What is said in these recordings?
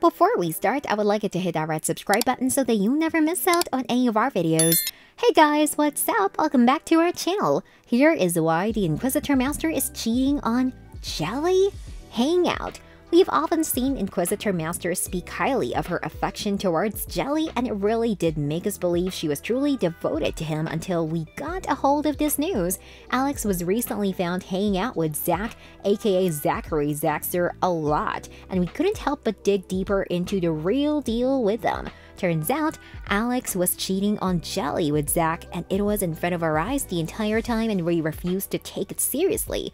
Before we start, I would like you to hit that red subscribe button so that you never miss out on any of our videos. Hey guys, what's up? Welcome back to our channel. Here is why the Inquisitor Master is cheating on Jelly? Hangout. We've often seen Inquisitor Master speak highly of her affection towards Jelly, and it really did make us believe she was truly devoted to him until we got a hold of this news. Alex was recently found hanging out with Zach, aka Zachary Zaxter, a lot, and we couldn't help but dig deeper into the real deal with them. Turns out, Alex was cheating on Jelly with Zach, and it was in front of our eyes the entire time, and we refused to take it seriously.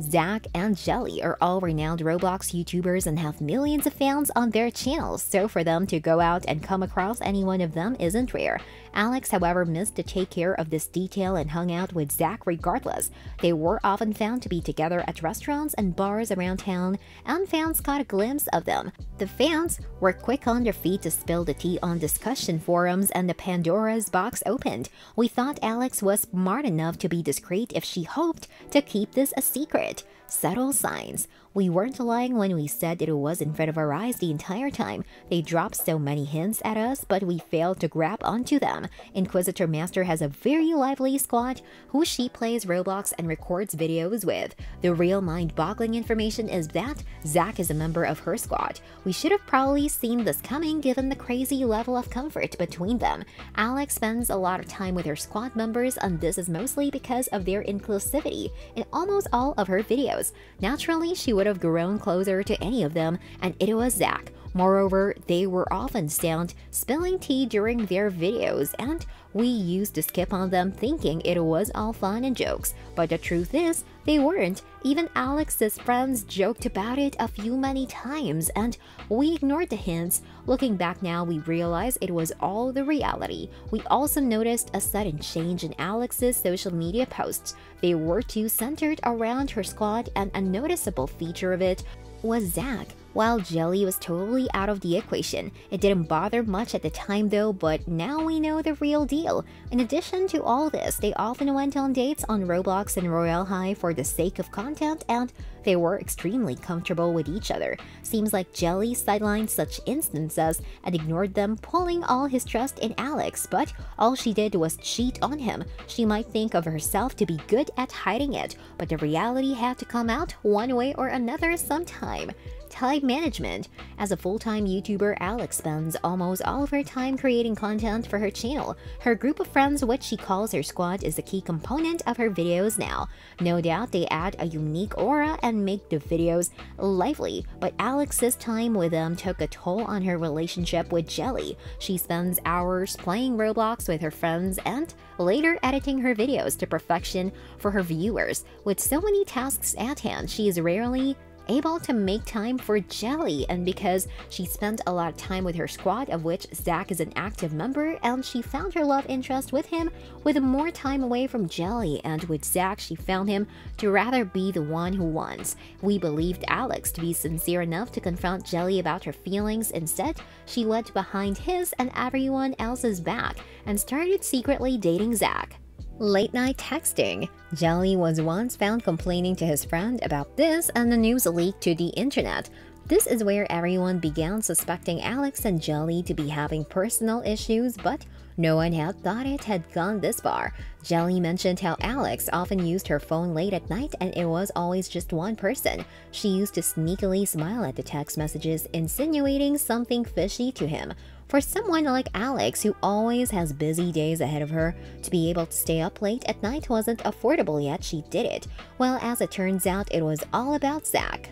Zach, and Jelly are all renowned Roblox YouTubers and have millions of fans on their channels, so for them to go out and come across any one of them isn't rare. Alex, however, missed to take care of this detail and hung out with Zach regardless. They were often found to be together at restaurants and bars around town, and fans got a glimpse of them. The fans were quick on their feet to spill the tea on discussion forums and the Pandora's box opened. We thought Alex was smart enough to be discreet if she hoped to keep this a secret. Subtle signs. We weren't lying when we said it was in front of our eyes the entire time. They dropped so many hints at us, but we failed to grab onto them. Inquisitor Master has a very lively squad who she plays Roblox and records videos with. The real mind-boggling information is that Zach is a member of her squad. We should have probably seen this coming given the crazy level of comfort between them. Alex spends a lot of time with her squad members and this is mostly because of their inclusivity in almost all of her videos. Naturally, she would have grown closer to any of them, and it was Zach. Moreover, they were often found spilling tea during their videos, and we used to skip on them thinking it was all fun and jokes. But the truth is, they weren't. Even Alex's friends joked about it a few many times, and we ignored the hints. Looking back now, we realize it was all the reality. We also noticed a sudden change in Alex's social media posts. They were too centered around her squad, and a noticeable feature of it was Zach. While Jelly was totally out of the equation, it didn't bother much at the time though, but now we know the real deal. In addition to all this, they often went on dates on Roblox and Royale High for the sake of content and they were extremely comfortable with each other. Seems like Jelly sidelined such instances and ignored them, pulling all his trust in Alex, but all she did was cheat on him. She might think of herself to be good at hiding it, but the reality had to come out one way or another sometime time management. As a full-time YouTuber, Alex spends almost all of her time creating content for her channel. Her group of friends, which she calls her squad, is a key component of her videos now. No doubt they add a unique aura and make the videos lively, but Alex's time with them took a toll on her relationship with Jelly. She spends hours playing Roblox with her friends and later editing her videos to perfection for her viewers. With so many tasks at hand, she is rarely able to make time for Jelly, and because she spent a lot of time with her squad, of which Zach is an active member, and she found her love interest with him with more time away from Jelly, and with Zach, she found him to rather be the one who wants. We believed Alex to be sincere enough to confront Jelly about her feelings. Instead, she went behind his and everyone else's back and started secretly dating Zach. Late night texting. Jelly was once found complaining to his friend about this and the news leaked to the internet. This is where everyone began suspecting Alex and Jelly to be having personal issues, but no one had thought it had gone this far. Jelly mentioned how Alex often used her phone late at night and it was always just one person. She used to sneakily smile at the text messages, insinuating something fishy to him. For someone like Alex, who always has busy days ahead of her, to be able to stay up late at night wasn't affordable yet she did it. Well, as it turns out, it was all about Zach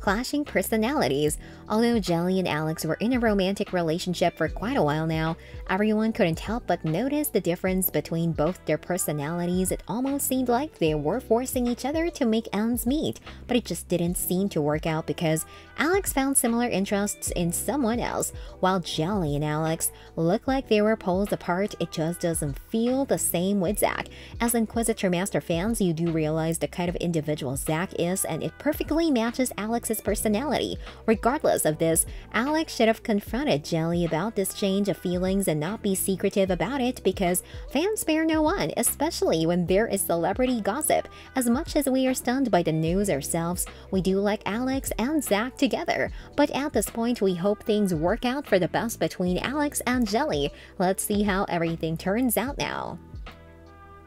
clashing personalities. Although Jelly and Alex were in a romantic relationship for quite a while now, everyone couldn't help but notice the difference between both their personalities. It almost seemed like they were forcing each other to make ends meet, but it just didn't seem to work out because Alex found similar interests in someone else, while Jelly and Alex look like they were poles apart. It just doesn't feel the same with Zach. As Inquisitor Master fans, you do realize the kind of individual Zach is, and it perfectly matches Alex's his personality. Regardless of this, Alex should have confronted Jelly about this change of feelings and not be secretive about it because fans spare no one, especially when there is celebrity gossip. As much as we are stunned by the news ourselves, we do like Alex and Zach together. But at this point, we hope things work out for the best between Alex and Jelly. Let's see how everything turns out now.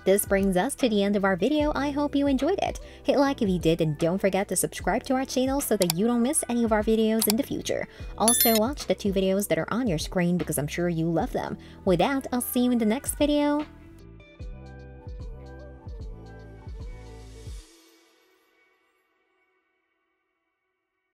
This brings us to the end of our video. I hope you enjoyed it. Hit like if you did and don't forget to subscribe to our channel so that you don't miss any of our videos in the future. Also watch the two videos that are on your screen because I'm sure you love them. With that, I'll see you in the next video.